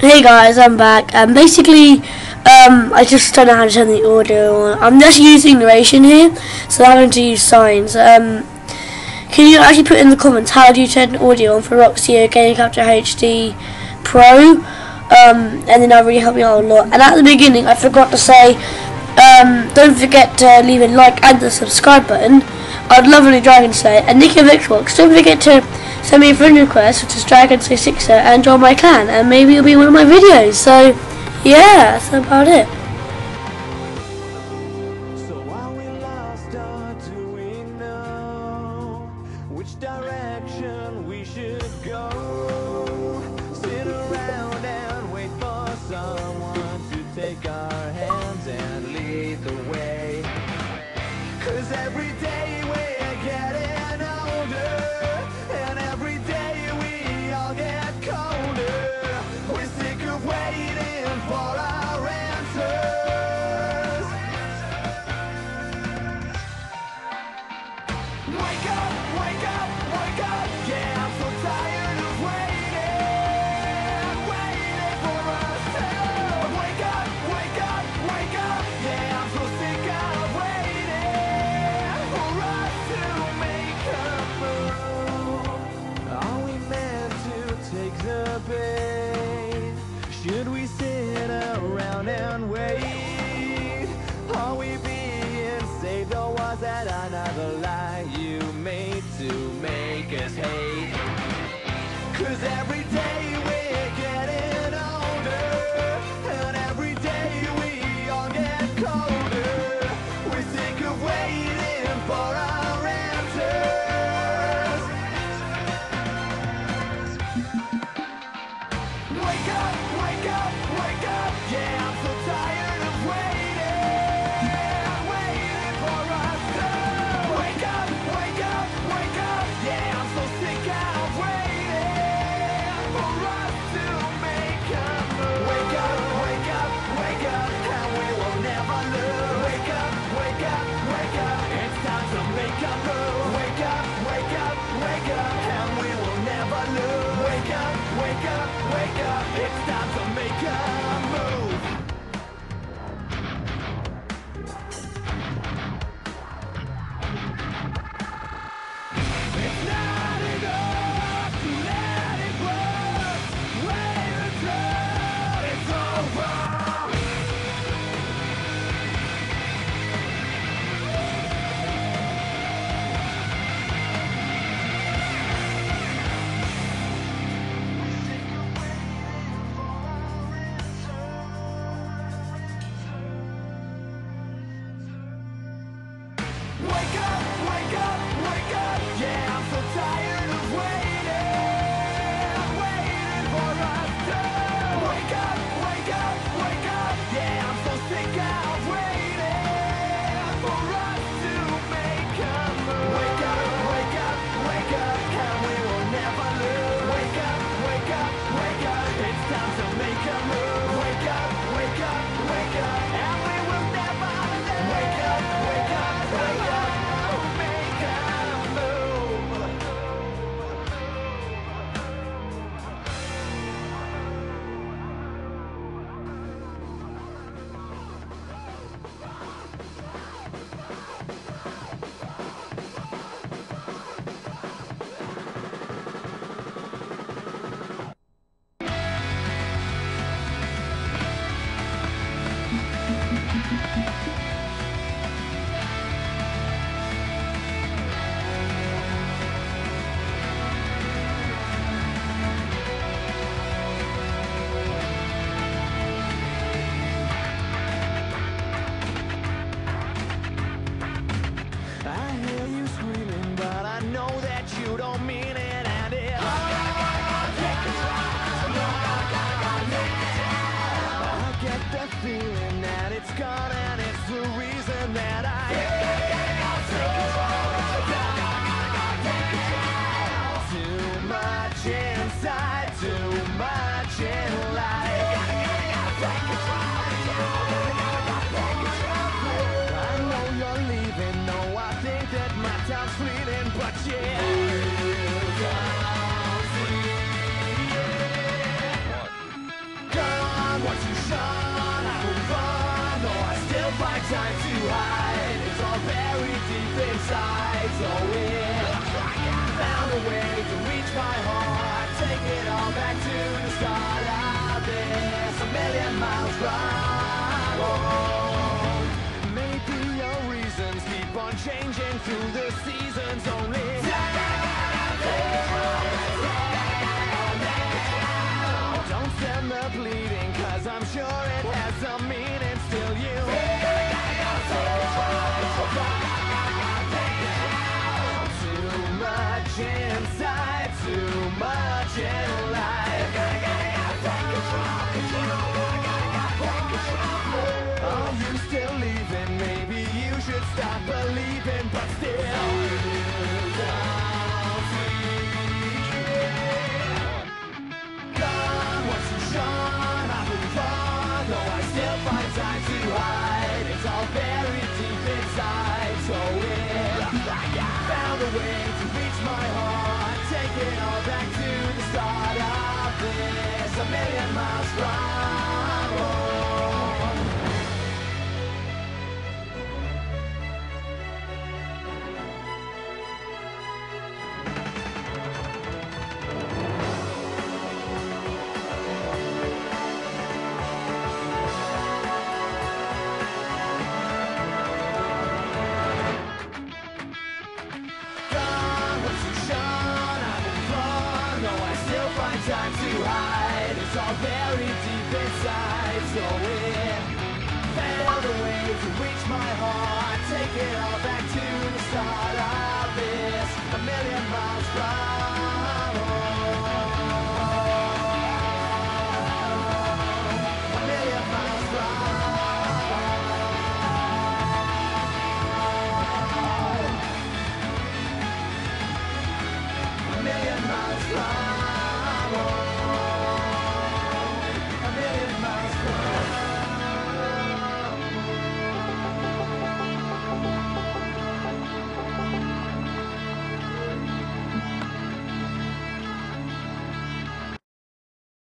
Hey guys, I'm back. And basically, um, I just don't know how to turn the audio on. I'm just using narration here, so I'm having to use signs. Um, can you actually put in the comments how do you turn audio on for Roxio Game Capture HD Pro? Um, and then that really help me out a lot. And at the beginning, I forgot to say, um, don't forget to leave a like and the subscribe button. I'd love any Dragon Slayer and Nicky Xbox. Don't forget to send me a friend request, which is Dragon Sixer, and join my clan, and maybe it'll be one of my videos. So, yeah, that's about it. Wake up! out there's a million miles from take it all back to the start of this. A million miles from very deep inside So we found a way to reach my heart. Take it all back to the start of this. A million miles from